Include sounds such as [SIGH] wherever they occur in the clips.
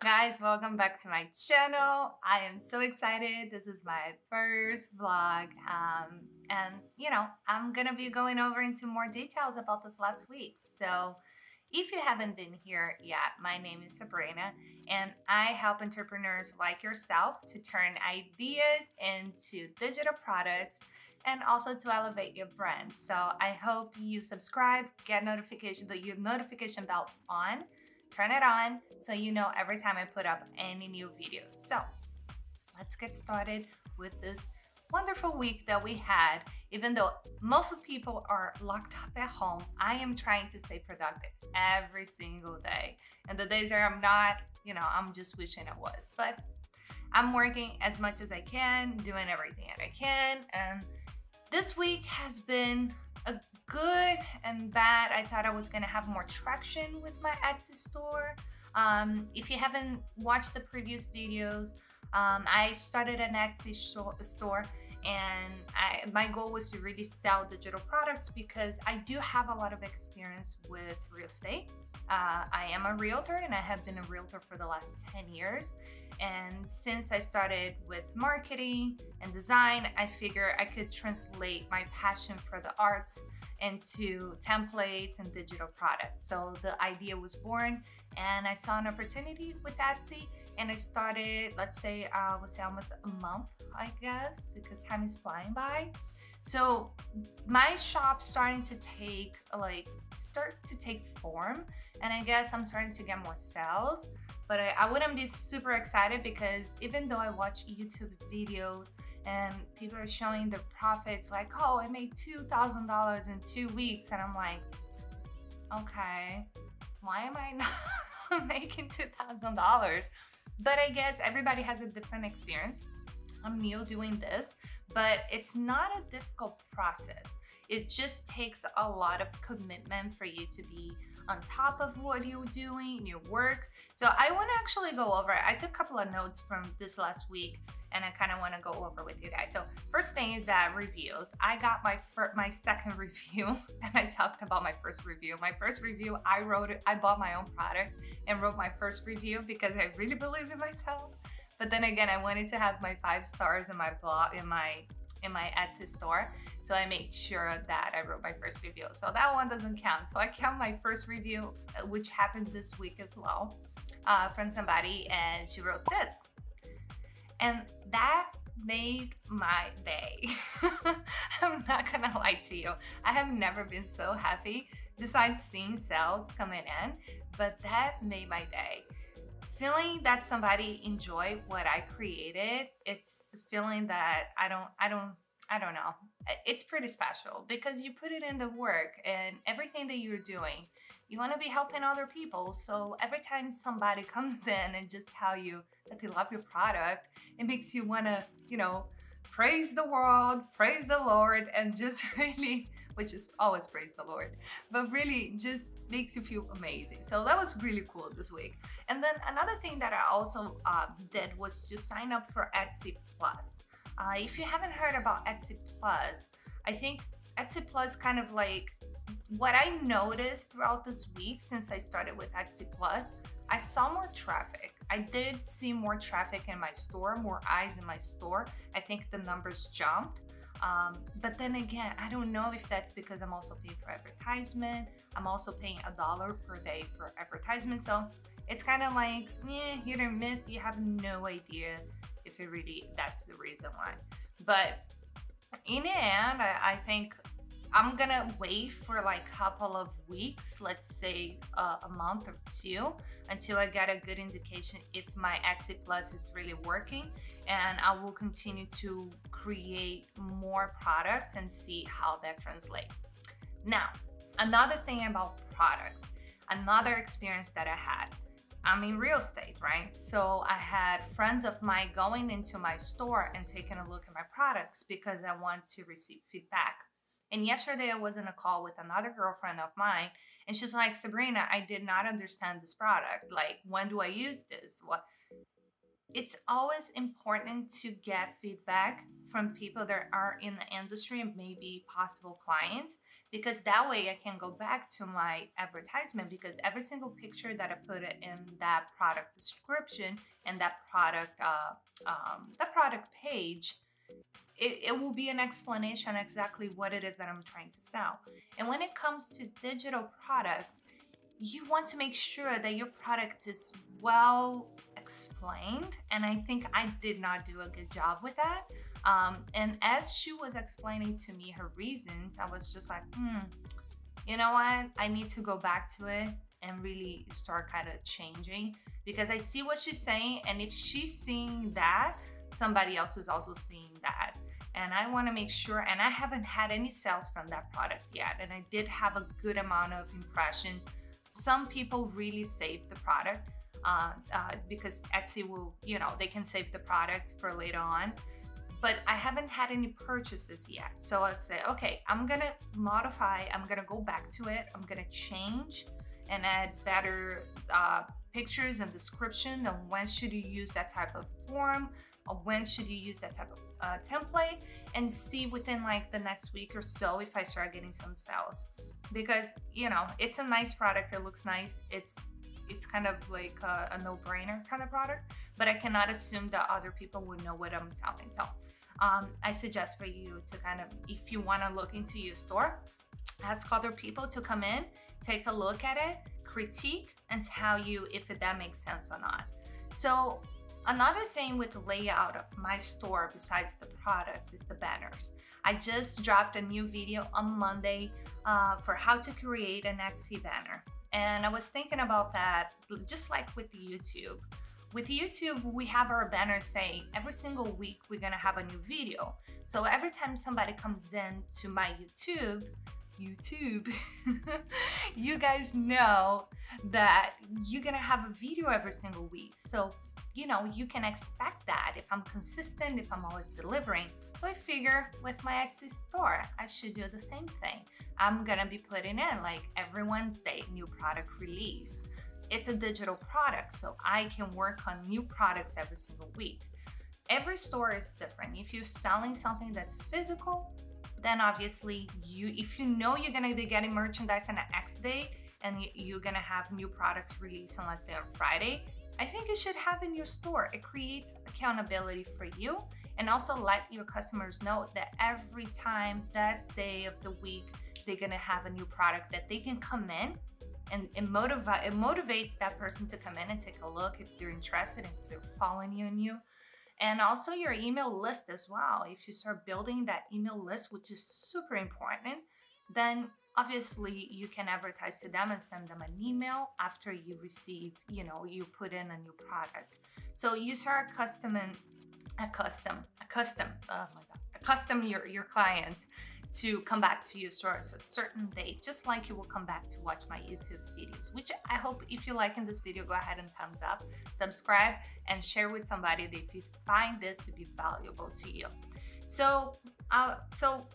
Guys, welcome back to my channel. I am so excited. This is my first vlog. Um, and, you know, I'm going to be going over into more details about this last week. So, if you haven't been here yet, my name is Sabrina, and I help entrepreneurs like yourself to turn ideas into digital products and also to elevate your brand. So I hope you subscribe, get notification, your notification bell on, turn it on so you know every time I put up any new videos. So let's get started with this wonderful week that we had. Even though most of people are locked up at home, I am trying to stay productive every single day. And the days that I'm not, you know, I'm just wishing I was. But I'm working as much as I can, doing everything that I can. And this week has been a good and bad. I thought I was gonna have more traction with my Etsy store. Um, if you haven't watched the previous videos, um, I started an Etsy store and I, my goal was to really sell digital products because I do have a lot of experience with real estate. Uh, I am a realtor and I have been a realtor for the last 10 years. And since I started with marketing and design, I figured I could translate my passion for the arts into templates and digital products. So the idea was born and I saw an opportunity with Etsy and I started, let's say, uh, I would say almost a month, I guess, because time is flying by. So my shop starting to take like start to take form and I guess I'm starting to get more sales but I, I wouldn't be super excited because even though I watch YouTube videos and people are showing the profits like oh I made $2,000 in two weeks and I'm like okay why am I not [LAUGHS] making $2,000 but I guess everybody has a different experience I'm new doing this, but it's not a difficult process. It just takes a lot of commitment for you to be on top of what you're doing, in your work. So I want to actually go over, I took a couple of notes from this last week and I kind of want to go over with you guys. So first thing is that reviews. I got my my second [LAUGHS] review and I talked about my first review. My first review, I wrote it, I bought my own product and wrote my first review because I really believe in myself. But then again, I wanted to have my five stars in my blog, in my in my Etsy store. So I made sure that I wrote my first review. So that one doesn't count. So I count my first review, uh, which happened this week as well, uh, from somebody, and she wrote this. And that made my day. [LAUGHS] I'm not gonna lie to you. I have never been so happy besides seeing sales coming in, but that made my day feeling that somebody enjoyed what I created, it's the feeling that I don't, I don't, I don't know. It's pretty special because you put it into work and everything that you're doing, you want to be helping other people. So every time somebody [LAUGHS] comes in and just tell you that they love your product, it makes you want to, you know, praise the world, praise the Lord, and just [LAUGHS] really which is always praise the Lord, but really just makes you feel amazing. So that was really cool this week. And then another thing that I also uh, did was to sign up for Etsy Plus. Uh, if you haven't heard about Etsy Plus, I think Etsy Plus kind of like what I noticed throughout this week since I started with Etsy Plus, I saw more traffic. I did see more traffic in my store, more eyes in my store. I think the numbers jumped. Um, but then again, I don't know if that's because I'm also paying for advertisement. I'm also paying a dollar per day for advertisement. So it's kind of like, yeah, hit or miss. You have no idea if it really, that's the reason why. But in the end, I, I think I'm gonna wait for like a couple of weeks, let's say uh, a month or two, until I get a good indication if my Etsy Plus is really working. And I will continue to create more products and see how that translates. Now, another thing about products, another experience that I had. I'm in real estate, right? So I had friends of mine going into my store and taking a look at my products because I want to receive feedback and yesterday I was in a call with another girlfriend of mine, and she's like, Sabrina, I did not understand this product. Like, when do I use this? What? It's always important to get feedback from people that are in the industry and maybe possible clients because that way I can go back to my advertisement because every single picture that I put in that product description and that product uh, um, that product page it, it will be an explanation exactly what it is that I'm trying to sell. And when it comes to digital products, you want to make sure that your product is well explained. And I think I did not do a good job with that. Um, and as she was explaining to me her reasons, I was just like, hmm, you know what? I need to go back to it and really start kind of changing because I see what she's saying. And if she's seeing that, somebody else is also seeing that. And I want to make sure, and I haven't had any sales from that product yet. And I did have a good amount of impressions. Some people really saved the product uh, uh, because Etsy will, you know, they can save the product for later on. But I haven't had any purchases yet. So I'd say, okay, I'm gonna modify, I'm gonna go back to it, I'm gonna change and add better uh, pictures and description and when should you use that type of form or when should you use that type of uh, template and see within like the next week or so if I start getting some sales. Because you know it's a nice product it looks nice it's it's kind of like a, a no-brainer kind of product but I cannot assume that other people would know what I'm selling. So um, I suggest for you to kind of if you want to look into your store ask other people to come in take a look at it critique and tell you if that makes sense or not. So Another thing with the layout of my store besides the products is the banners. I just dropped a new video on Monday uh, for how to create an Etsy banner. And I was thinking about that just like with YouTube. With YouTube, we have our banner saying every single week we're gonna have a new video. So every time somebody comes in to my YouTube, YouTube, [LAUGHS] you guys know that you're gonna have a video every single week. So you know, you can expect that if I'm consistent, if I'm always delivering. So I figure with my Etsy store, I should do the same thing. I'm gonna be putting in like every Wednesday, new product release. It's a digital product, so I can work on new products every single week. Every store is different. If you're selling something that's physical, then obviously you, if you know you're gonna be getting merchandise on the X day and you're gonna have new products released on let's say on Friday, I think you should have in your store. It creates accountability for you and also let your customers know that every time that day of the week they're gonna have a new product that they can come in and it, it motivates that person to come in and take a look if they're interested, and if they're following you and you. And also your email list as well. If you start building that email list, which is super important, then obviously you can advertise to them and send them an email after you receive you know you put in a new product so you start custom a custom a custom oh my god custom your your clients to come back to your store so a certain date just like you will come back to watch my youtube videos which i hope if you're liking this video go ahead and thumbs up subscribe and share with somebody if you find this to be valuable to you so uh, so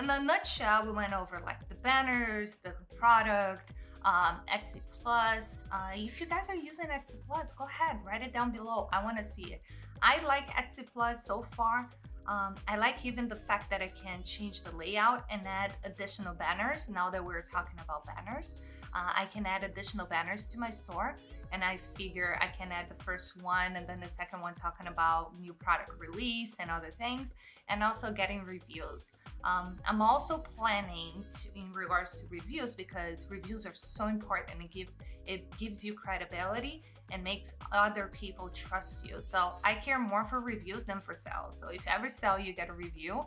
in a nutshell, we went over like the banners, the product, um, Etsy Plus. Uh, if you guys are using Etsy Plus, go ahead, write it down below. I want to see it. I like Etsy Plus so far. Um, I like even the fact that I can change the layout and add additional banners. Now that we're talking about banners, uh, I can add additional banners to my store and I figure I can add the first one and then the second one talking about new product release and other things and also getting reviews. Um, I'm also planning to, in regards to reviews because reviews are so important. It gives it gives you credibility and makes other people trust you. So I care more for reviews than for sales. So if every sale you get a review,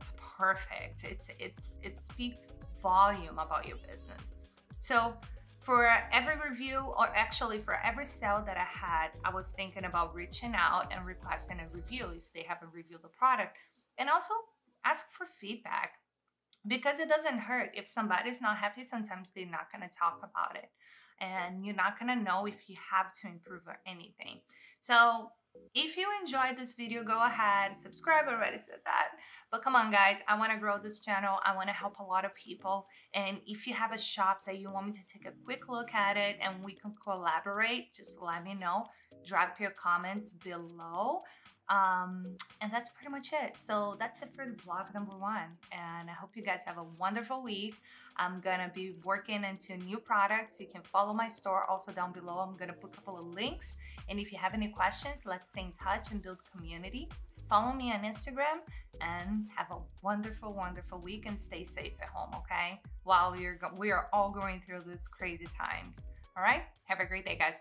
it's perfect. It's it's it speaks volume about your business. So for every review, or actually for every sale that I had, I was thinking about reaching out and requesting a review if they haven't reviewed the product. And also ask for feedback because it doesn't hurt. If somebody's not happy, sometimes they're not going to talk about it. And you're not going to know if you have to improve or anything. So if you enjoyed this video, go ahead, subscribe, I already said that. But come on guys, I wanna grow this channel. I wanna help a lot of people. And if you have a shop that you want me to take a quick look at it and we can collaborate, just let me know. Drop your comments below Um, and that's pretty much it. So that's it for the vlog number one. And I hope you guys have a wonderful week. I'm gonna be working into new products. You can follow my store also down below. I'm gonna put a couple of links. And if you have any questions, let's stay in touch and build community. Follow me on Instagram and have a wonderful, wonderful week and stay safe at home, okay? While you're we are all going through these crazy times. All right? Have a great day, guys.